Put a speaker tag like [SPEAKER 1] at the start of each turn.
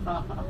[SPEAKER 1] Gente,